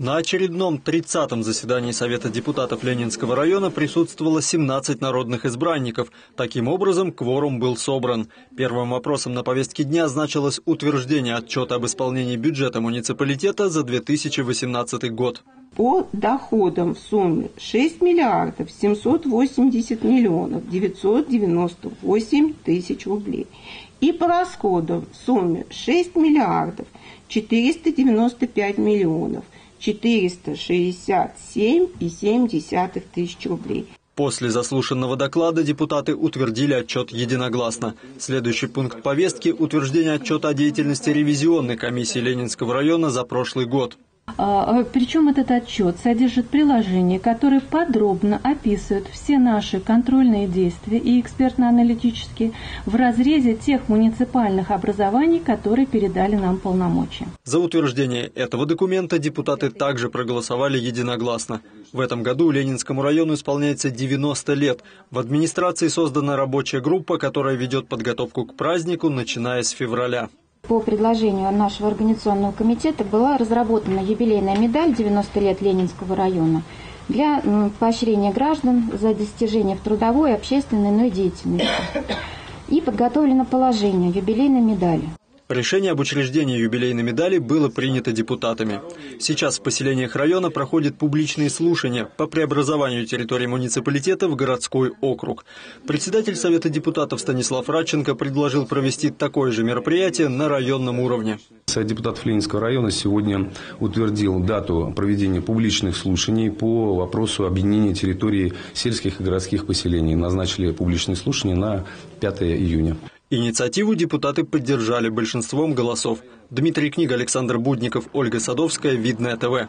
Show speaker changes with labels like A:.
A: На очередном 30-м заседании Совета депутатов Ленинского района присутствовало 17 народных избранников. Таким образом, кворум был собран. Первым вопросом на повестке дня значилось утверждение отчета об исполнении бюджета муниципалитета за 2018 год.
B: По доходам в сумме 6 миллиардов 780 миллионов 998 тысяч рублей. И по расходам в сумме 6 миллиардов 495 миллионов – 467,7 тысяч рублей.
A: После заслушанного доклада депутаты утвердили отчет единогласно. Следующий пункт повестки – утверждение отчета о деятельности ревизионной комиссии Ленинского района за прошлый год.
C: А, Причем этот отчет содержит приложение, которое подробно описывает все наши контрольные действия и экспертно-аналитические в разрезе тех муниципальных образований, которые передали нам полномочия.
A: За утверждение этого документа депутаты также проголосовали единогласно. В этом году Ленинскому району исполняется 90 лет. В администрации создана рабочая группа, которая ведет подготовку к празднику, начиная с февраля.
D: По предложению нашего организационного комитета была разработана юбилейная медаль 90 лет Ленинского района для поощрения граждан за достижения в трудовой, общественной, иной деятельности. И подготовлено положение юбилейной медали.
A: Решение об учреждении юбилейной медали было принято депутатами. Сейчас в поселениях района проходят публичные слушания по преобразованию территории муниципалитета в городской округ. Председатель Совета депутатов Станислав Радченко предложил провести такое же мероприятие на районном уровне.
E: Совет депутатов Ленинского района сегодня утвердил дату проведения публичных слушаний по вопросу объединения территории сельских и городских поселений. Назначили публичные слушания на 5 июня.
A: Инициативу депутаты поддержали большинством голосов. Дмитрий Книга, Александр Будников, Ольга Садовская, Видное ТВ.